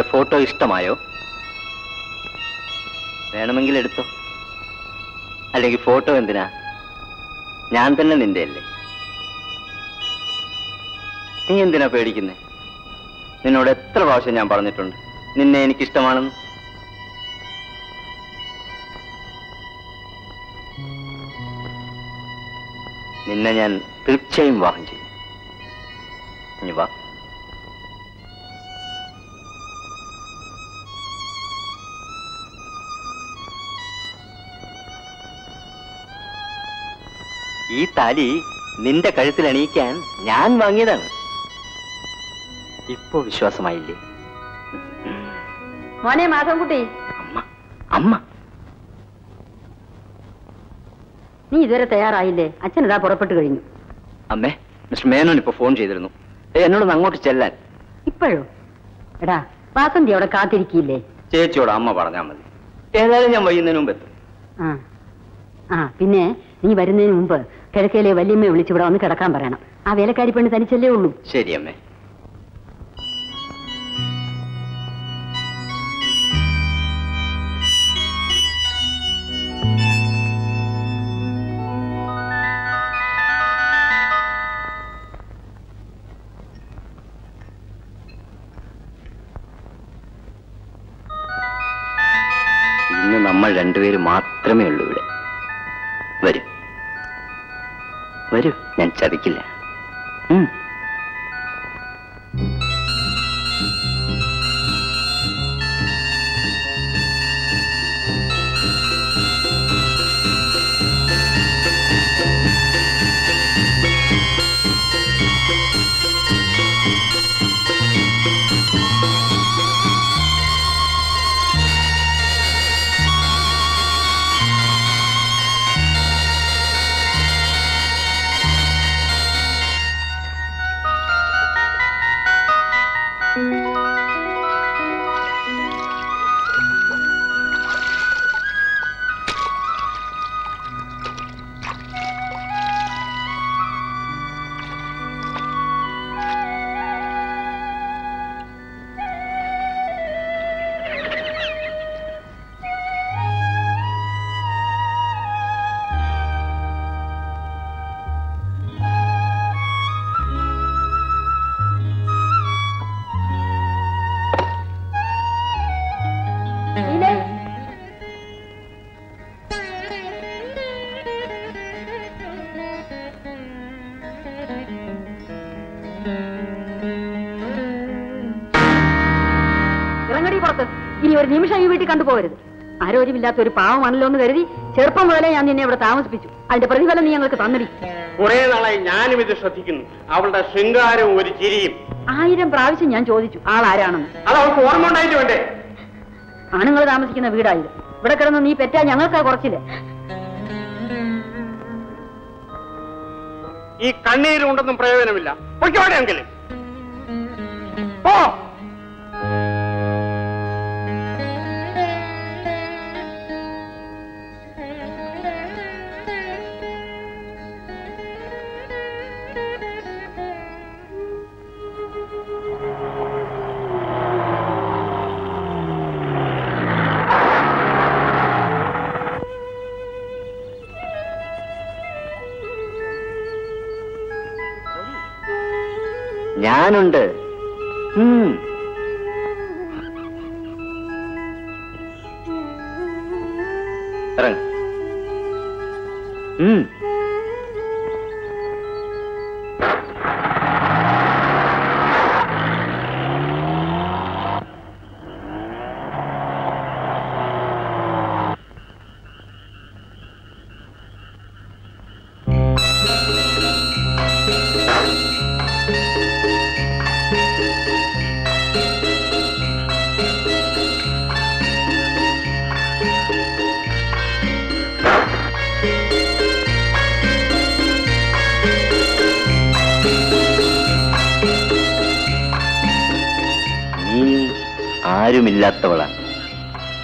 എന്താ എന്റെ ഫോട്ടോ ഇഷ്ടമായോ? വേണമെങ്കിൽ എടുത്തോ. അല്ലെങ്കിൽ ഫോട്ടോ എന്തിനാ? ഞാൻ തന്നെ നിന്റെ അല്ലേ നീ എന്തിനാ പേടിക്കുന്നേ? നിന്നോട് എത്ര പ്രാവശ്യം ഞാൻ പറഞ്ഞിട്ടുണ്ട്? നിന്നെ എനിക്കിഷ്ടമാണെന്ന്. നിന്നെ ഞാൻ തീർച്ചയായും വിവാഹം ഈ താലി നിന്റെ കഴുത്തിൽ അണിയിക്കാൻ ഞാൻ വാങ്ങിയതാണ്. ഇപ്പോ വിശ്വാസമായില്ലേ? മോനെ മാധവൻകുട്ടി. അമ്മ അമ്മ. നീ ഇതുവരെ തയ്യാറായില്ലേ? അച്ഛൻ ഇതാ പുറപ്പെട്ടു കഴിഞ്ഞു. അമ്മേ മിസ്റ്റർ മേനോൻ ഇപ്പൊ ഫോൺ ചെയ്തിരുന്നു. എന്നോടൊന്ന് അങ്ങോട്ട് ചെല്ലാൻ. ഇപ്പോഴോ? എടാ വാസന്തി അവിടെ കാത്തിരിക്കില്ലേ? ചേച്ചിയോട് അമ്മ പറഞ്ഞാ മതി. ഏതായാലും ഞാൻ വൈകുന്നതിന് മുമ്പ് എത്തും. ആ ആ പിന്നെ നീ വരുന്നതിന് മുമ്പ് കിഴക്കയിലെ വല്യമ്മയെ വിളിച്ചിവിടെ വന്ന് കിടക്കാൻ പറയണം. ആ വേലക്കാരി പെണ്ണ് തനിച്ചല്ലേ ഉള്ളൂ. ശരി അമ്മേ हम्म കണ്ടുപോകരുത്. ആരോഗ്യമില്ലാത്ത ഒരു പാവമാണല്ലോ എന്ന് കരുതി ചെറുപ്പം മുതലേ ഞാൻ നിന്നെ ഇവിടെ താമസിപ്പിച്ചു. അതിന്റെ പ്രതിഫലം നീ ഞങ്ങൾക്ക് തന്നടി. കുറെ നാളായി ഞാനും ഇത് ശ്രദ്ധിക്കുന്നു. അവളുടെ ശൃംഗാരവും ഒരു ചിരിയും. ആയിരം പ്രാവശ്യം ഞാൻ ചോദിച്ചു ആളാരാണെന്ന് അത് അവൾക്ക് ഓർമ്മ ഉണ്ടായിട്ട് വേണ്ടേ? ആണുങ്ങൾ താമസിക്കുന്ന വീടായത്. ഇവിടെ കിടന്ന് നീ പെറ്റാ ഞങ്ങൾക്കാ കുറച്ചില്ല ഈ കണ്ണീരുണ്ടൊന്നും പ്രയോജനമില്ല. പൊയ്ക്കോടെയെങ്കിലും ഓ ഞാനുണ്ട്. ഇറങ്ങ്. ആരുമില്ലാത്തവളാണ്.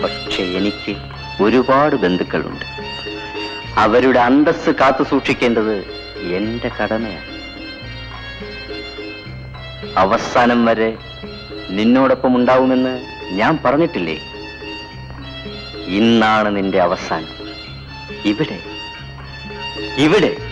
പക്ഷെ എനിക്ക് ഒരുപാട് ബന്ധുക്കളുണ്ട്. അവരുടെ അന്തസ് കാത്തു സൂക്ഷിക്കേണ്ടത് എന്റെ കടമയാണ്. അവസാനം വരെ നിന്നോടൊപ്പം ഉണ്ടാവുമെന്ന് ഞാൻ പറഞ്ഞിട്ടില്ലേ? ഇന്നാണ് നിന്റെ അവസാനം. ഇവിടെ. ഇവിടെ.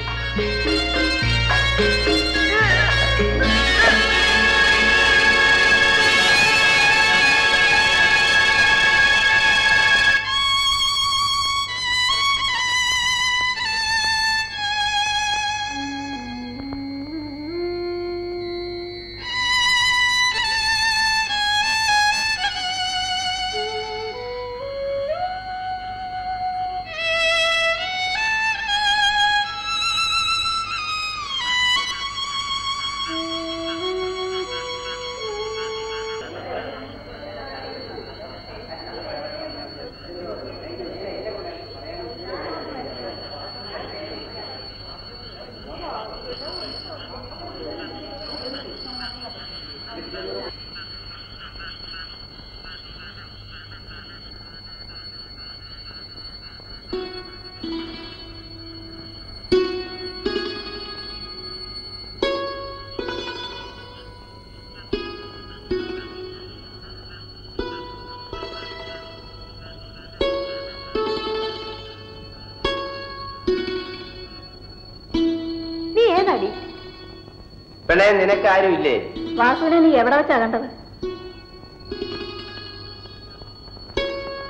പെണ്ണെ നിനക്കാരും ഇല്ലേ വാസുവിനെ നീ എവിടെ വെച്ചാ കണ്ടത്?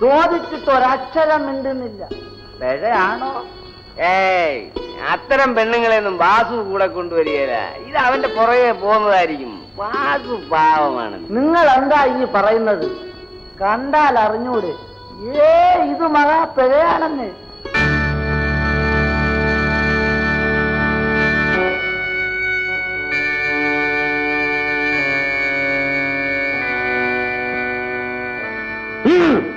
ചോദിച്ചിട്ട് ഒരക്ഷരം മിണ്ടുന്നില്ല പിഴയാണോ? ഏയ് അത്തരം പെണ്ണുങ്ങളെയൊന്നും വാസു കൂടെ കൊണ്ടുവരികയില്ല. ഇത് അവന്റെ പുറകെ പോകുന്നതായിരിക്കും. വാസു പാവമാണ്. നിങ്ങൾ എന്താ ഈ പറയുന്നത്? കണ്ടാൽ അറിഞ്ഞൂടെ ഏ ഇത് മഹാ പിഴയാണെന്ന്. Hum!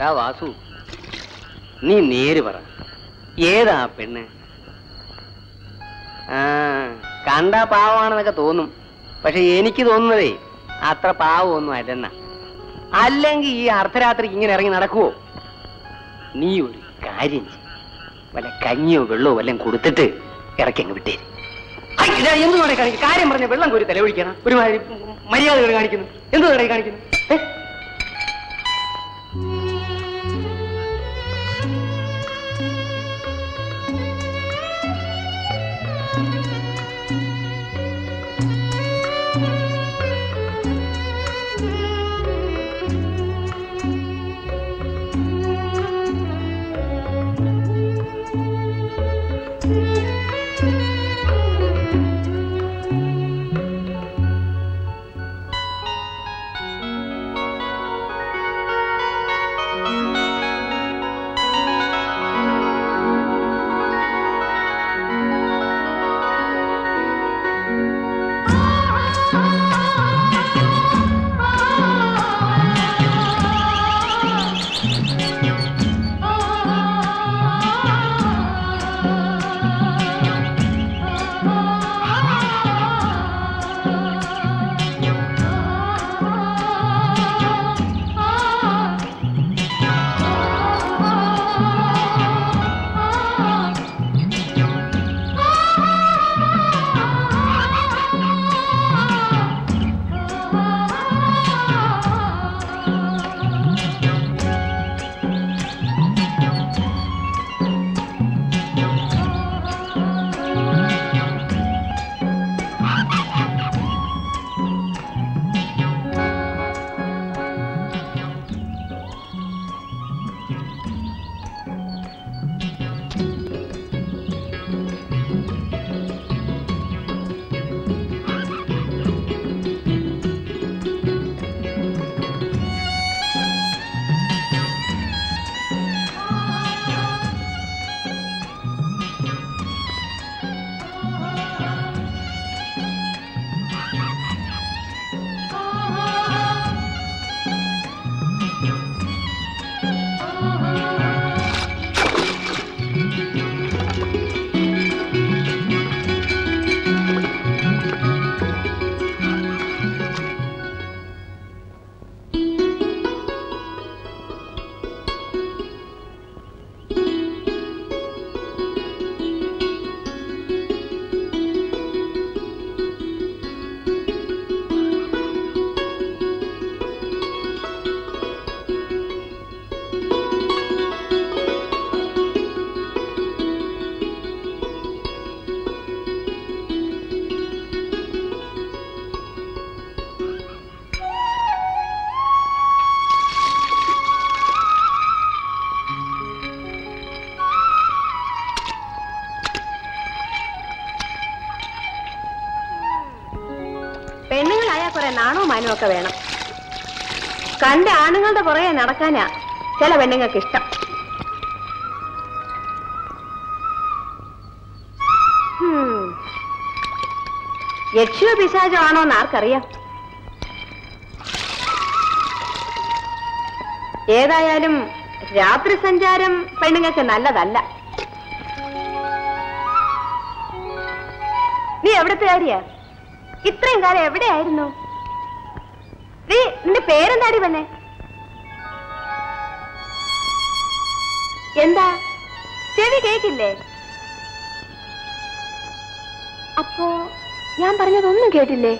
ടാ വാസു. നീ നേര് പറ. ഏതാ പെണ്ണ്? ആ കണ്ടാ പാവമാണെന്നൊക്കെ തോന്നും. പക്ഷെ എനിക്ക് തോന്നുന്നതേ അത്ര പാവമൊന്നും അല്ലെന്ന. അല്ലെങ്കിൽ ഈ അർദ്ധരാത്രിക്ക് ഇങ്ങനെ ഇറങ്ങി നടക്കുവോ? നീ ഒരു കാര്യം വല്ല കഞ്ഞിയോ വെള്ളമോ വല്ലതും കൊടുത്തിട്ട് ഇറക്കി അങ്ങ് വിട്ടേര്. എന്തുകൊണ്ടേ കാര്യം പറഞ്ഞ വെള്ളം കോരി തലവഴിക്കണം ഒരുമാതിരി മര്യാദകൾ കാണിക്കുന്നു. എന്തുകൊണ്ടേ കാണിക്കുന്നു ഏ? കണ്ട ആണുങ്ങളുടെ പുറകെ നടക്കാനാ ചില പെണ്ണുങ്ങൾക്ക് ഇഷ്ടം ഹും. യക്ഷിയോ പിശാചോ ആണോ എന്ന് ആർക്കറിയാം? ഏതായാലും രാത്രി സഞ്ചാരം പെണ്ണുങ്ങൾക്ക് നല്ലതല്ല. നീ എവിടത്തെ കാര്യാ ഇത്രയും കാലം എവിടെയായിരുന്നു? നീ നിന്റെ പേരെന്താടി പെണ്ണെ? എന്താ? ചെവി കേട്ടില്ലേ അപ്പോ ഞാൻ പറഞ്ഞതൊന്നും കേട്ടില്ലേ?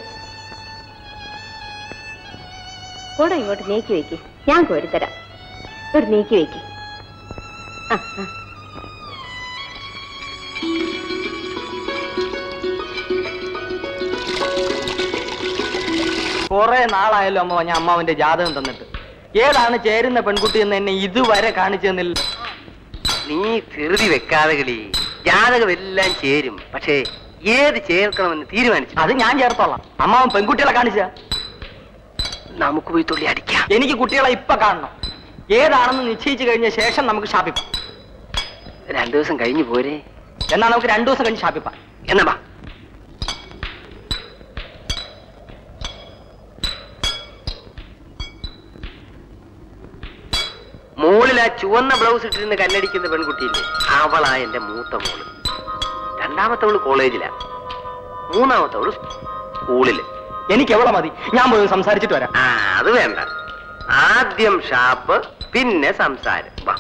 കൂടെ ഇങ്ങോട്ട് നീക്കി വെക്ക്. ഞാൻ കോരിത്തരാം ഒരു നീക്കി വെക്ക്. ആ കുറെ നാളായല്ലോ അമ്മ ഞാൻ അമ്മാവന്റെ ജാതകം തന്നിട്ട്. ഏതാണ് ചേരുന്ന പെൺകുട്ടി എന്ന് എന്നെ ഇതുവരെ കാണിച്ചു തന്നില്ല നീ ധൃതി വെക്കാതെ കളി. ജാതകം എല്ലാം ചേരും. പക്ഷേ ഏത് ചേർക്കണമെന്ന് തീരുമാനിച്ചു? അത് ഞാൻ ചേർത്തോളാം. അമ്മാവൻ പെൺകുട്ടികളെ കാണിച്ച. നമുക്ക് പോയി തുള്ളി അടിക്കാം. എനിക്ക് കുട്ടികളെ ഇപ്പൊ കാണണം. ഏതാണെന്ന് നിശ്ചയിച്ചു കഴിഞ്ഞ ശേഷം നമുക്ക് ഷാപ്പിപ്പാം രണ്ടു ദിവസം കഴിഞ്ഞു പോരെ. എന്നാ നമുക്ക് രണ്ടു ദിവസം കഴിഞ്ഞ് ഷാപ്പിപ്പാം എന്നാ ആ ചുവന്ന ബ്ലൗസ് ഇട്ടിരുന്ന് കല്ലടിക്കുന്ന പെൺകുട്ടിയില്ലേ? അവളാ എന്റെ മൂത്ത മോൾ. രണ്ടാമത്തവൾ കോളേജിലാ. മൂന്നാമത്തവൾ സ്കൂളിൽ. എനിക്ക് എവിടെ മതി. ഞാൻ പോയി സംസാരിച്ചിട്ട് വരാം. ആ അത് വേണ്ട. ആദ്യം ഷാപ്പ് പിന്നെ സംസാരം. വാ.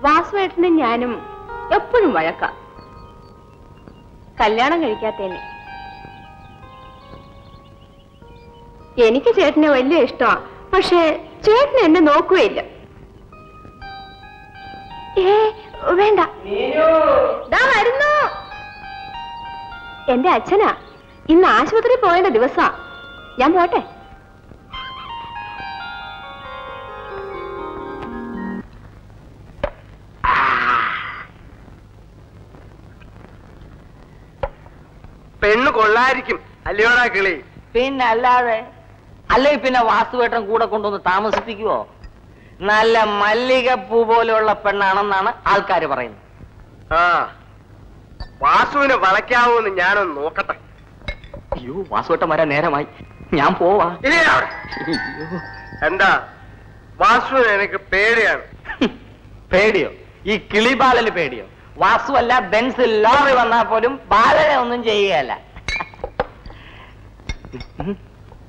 വാസുവേട്ടനും ഞാനും എപ്പോഴും വഴക്ക. കല്യാണം കഴിക്കാത്തേനെ. എനിക്ക് ചേട്ടനെ വലിയ ഇഷ്ടമാ. പക്ഷേ ചേട്ടൻ എന്നെ നോക്കുകയില്ല. വേണ്ട. വരുന്നു. എന്റെ അച്ഛനാ. ഇന്ന് ആശുപത്രി പോയേണ്ട ദിവസാ. ഞാൻ പോട്ടെ. പെണ്ണ് കൊള്ളായിരിക്കും. അല്ലയോടാ കിളി? പിന്നെ അല്ലാതെ അല്ലെങ്കിൽ പിന്നെ വാസ്തുവേട്ടം കൂടെ കൊണ്ടുവന്ന് താമസിപ്പിക്കുവോ? നല്ല മല്ലികപ്പൂ പോലെയുള്ള പെണ്ണാണെന്നാണ് ആൾക്കാർ പറയുന്നത്. ആ വാസുവിനെ വളയ്ക്കാവോന്ന് ഞാനൊന്ന് നോക്കട്ടെ. അയ്യോ വാസുവട്ടം വരാൻ നേരമായി. ഞാൻ പോവാ. എന്താ? വാസുവിന് എനിക്ക് പേടിയാണ്. പേടിയോ? ഈ കിളിബാലന് പേടിയോ? വാസു അല്ല ബെൻസ് ലോറി വന്നാ പോലും ബാലനെ ഒന്നും ചെയ്യുകയല്ല.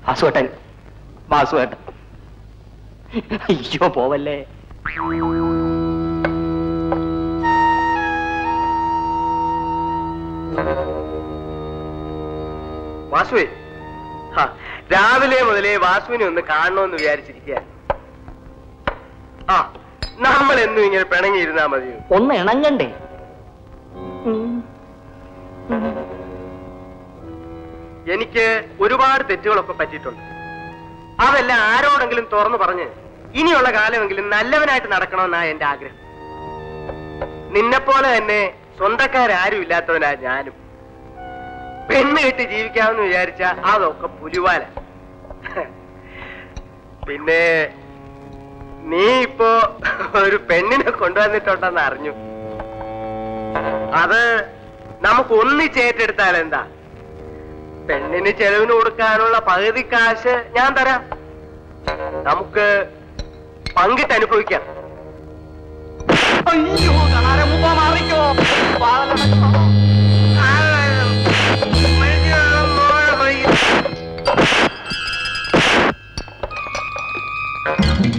വാസുവേട്ടൻ വാസുവേട്ടൻ അയ്യോ പോവല്ലേ. വാസുവേ രാവിലെ മുതലേ വാസുവിനെ ഒന്ന് കാണണമെന്ന് വിചാരിച്ചിരിക്കുക ആ നമ്മൾ എന്നും ഇങ്ങനെ പിണങ്ങിയിരുന്നാ മതി ഒന്ന് ഇണങ്ങണ്ടേ. എനിക്ക് ഒരുപാട് തെറ്റുകളൊക്കെ പറ്റിയിട്ടുണ്ട്. അതെല്ലാം ആരോടെങ്കിലും തുറന്നു പറഞ്ഞ് ഇനിയുള്ള കാലമെങ്കിലും നല്ലവനായിട്ട് നടക്കണമെന്നാണ് എന്റെ ആഗ്രഹം. നിന്നെപ്പോലെ തന്നെ സ്വന്തക്കാരും ഇല്ലാത്തവനാ ഞാനും. പെണ്ണ് കെട്ടി ജീവിക്കാമെന്ന് വിചാരിച്ച അതൊക്കെ പുലിവാല. പിന്നെ നീ ഇപ്പോ ഒരു പെണ്ണിനെ കൊണ്ടുവന്നിട്ടുണ്ടെന്ന് അറിഞ്ഞു. അത് നമുക്ക് ഒന്നിച്ചേറ്റെടുത്താൽ എന്താ? പെണ്ണിന് ചെലവിന് കൊടുക്കാനുള്ള പകുതി കാശ് ഞാൻ തരാം. നമുക്ക് പങ്കിട്ട് അനുഭവിക്കാം. Thank you.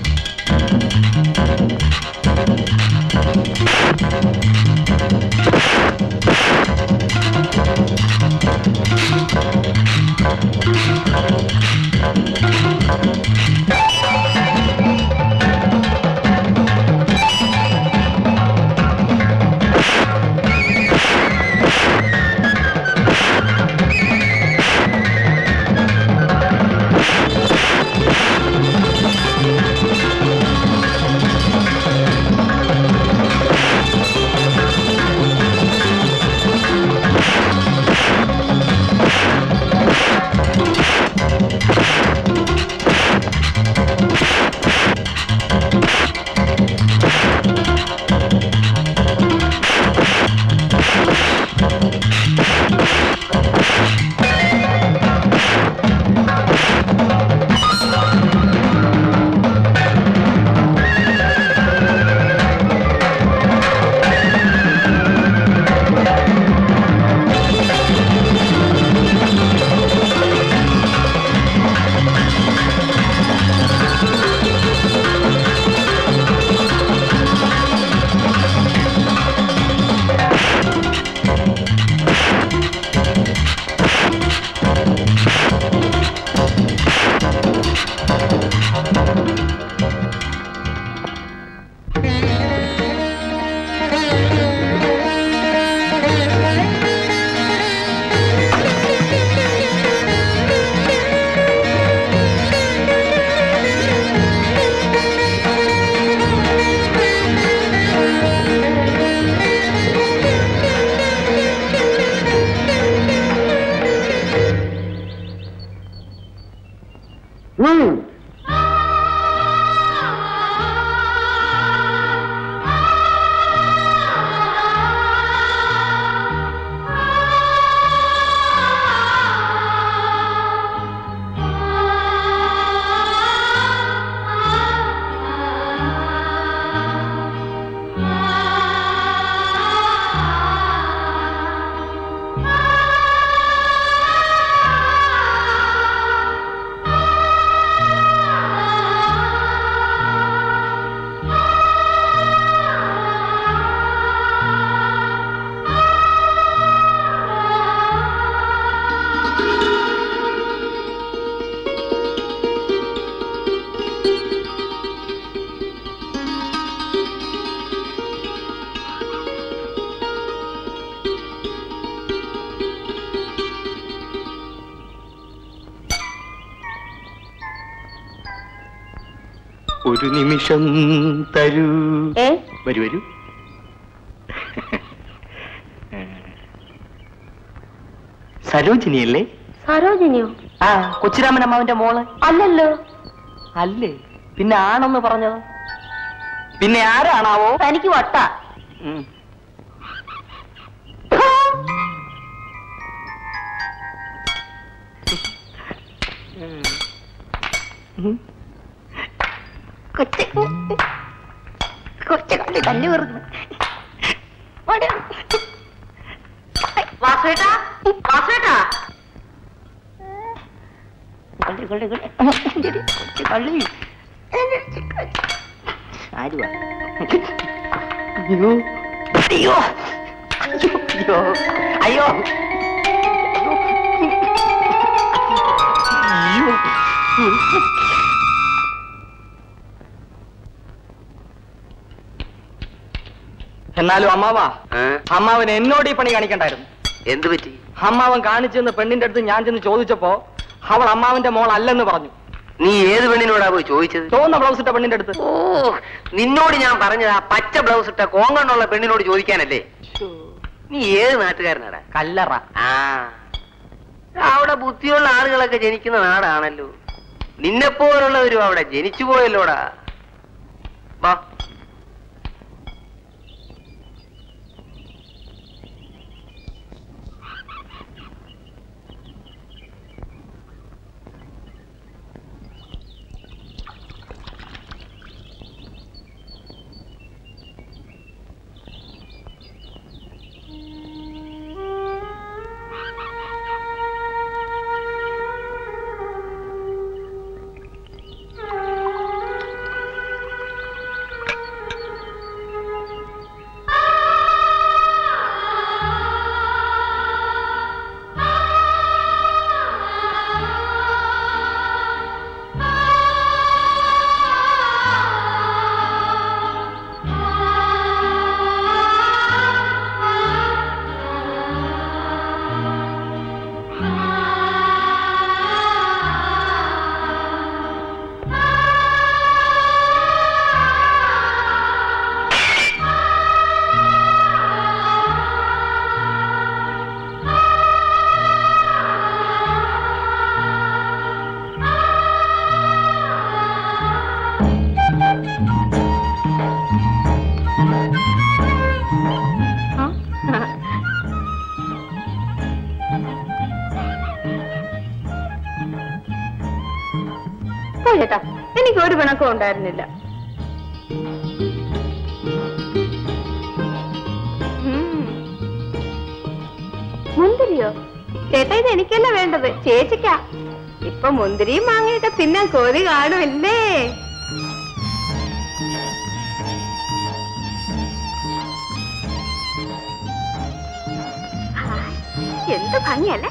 നിമിഷം തരൂ. വരൂ വരൂ. സരോജിനിയല്ലേ? സരോജിനിയോ? ആ കൊച്ചിരാമൻ അമ്മാവിന്റെ മോൾ. അല്ലല്ലോ. അല്ലേ? പിന്നെ ആണെന്ന് പറഞ്ഞത് പിന്നെ ആരാണാവോ? തനിക്ക് വട്ട. ഉം. കൊച്ചു. കൊച്ചു കള്ളി തല്ലി വെറുന്നു വാസുവേട്ടാ? വാസുവേട്ടാ? കള്ളി കള്ളി കള്ളി. കൊച്ചു കള്ളി. ആരുവാ അയ്യോ അയ്യോ. അയ്യോ. അയ്യോ. അയ്യോ. എന്നാലും അമ്മാവ അമ്മാവൻ എന്നോട് ഈ പണി കാണിക്കണ്ടായിരുന്നു. എന്ത് പറ്റി? അമ്മാവൻ കാണിച്ചെന്ന് പെണ്ണിന്റെ അടുത്ത് ഞാൻ ചെന്ന് ചോദിച്ചപ്പോ അവൾ അമ്മാവന്റെ മോൾ അല്ലെന്ന് പറഞ്ഞു. നീ ഏത് പെണ്ണിനോടാ പോയി ചോദിച്ചത്? തോന്ന ബ്ലൗസ് ഇട്ട പെണ്ണിന്റെ അടുത്ത്. ഓ നിന്നോട് ഞാൻ പറഞ്ഞത് ആ പച്ച ബ്ലൗസ് ഇട്ട കോങ്കണ്ണുള്ള പെണ്ണിനോട് ചോദിക്കാനല്ലേ? നീ ഏത് നാട്ടുകാരനാടാ? കല്ലറ. ആ. അവിടെ ബുദ്ധിയുള്ള ആളുകളൊക്കെ ജനിക്കുന്ന നാടാണല്ലോ. നിന്നെപ്പോലുള്ളവരും അവിടെ ജനിച്ചു പോയല്ലോടാ. വാ. എനിക്ക് ഉണ്ടായിരുന്നില്ല. മുന്തിരിയോ? ചേട്ടാ ഇത് എനിക്കല്ല വേണ്ടത്? ചേച്ചിക്കാ. ഇപ്പൊ മുന്തിരിയും മാങ്ങയൊക്കെ തിന്നാൻ കോതി കാണുമല്ലേ? എന്ത് ഭംഗിയല്ലേ?